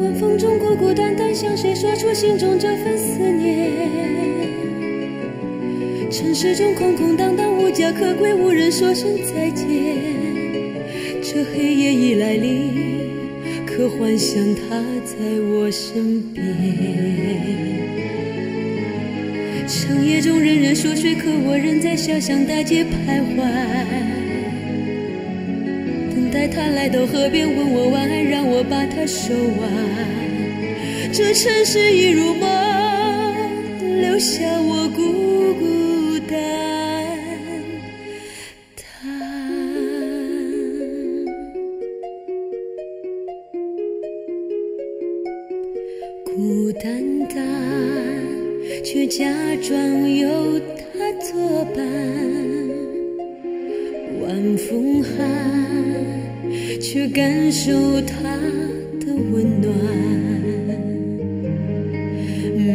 晚风中孤孤单单，向谁说出心中这份思念？城市中空空荡荡，无家可归，无人说声再见。这黑夜已来临，可幻想他在我身边。长夜中人人说睡，可我仍在小巷大街徘徊。等待他来到河边，问我晚安，让我把他收完。这城市已如梦，留下我孤孤单单。孤单单，却假装有他作伴。晚风寒，却感受他的温暖。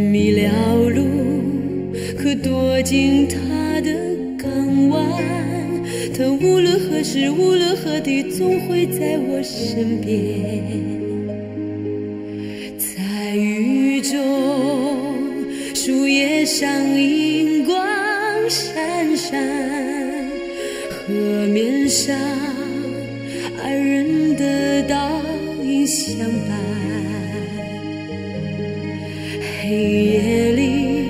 迷了路，可躲进他的港湾。他无论何时，无论何地，总会在我身边。上银光闪闪，河面上爱人的倒影相伴。黑夜里，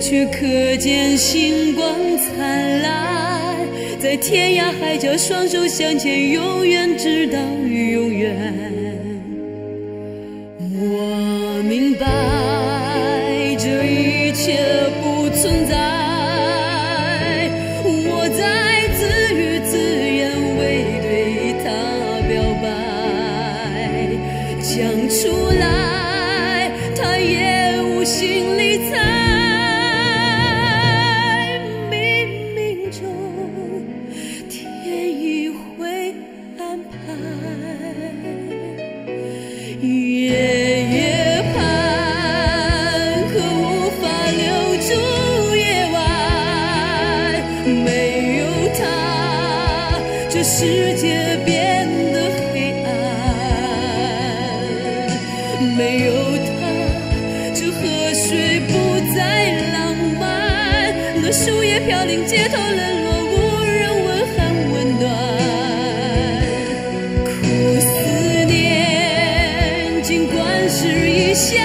却可见星光灿烂，在天涯海角双手相牵，永远直到永远。我明白心理睬。冥冥中，天意会安排。夜夜盼，可无法留住夜晚。没有他，这世界变得黑暗。没有他，这河水不再浪漫。那树叶飘零，街头冷落，无人问寒温暖。苦思念，尽管是一线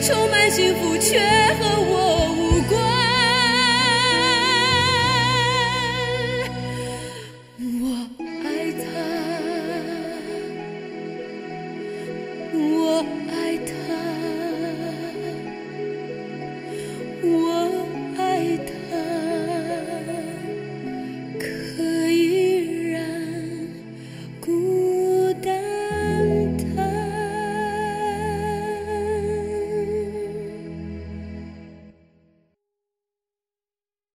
充满幸福，却和我。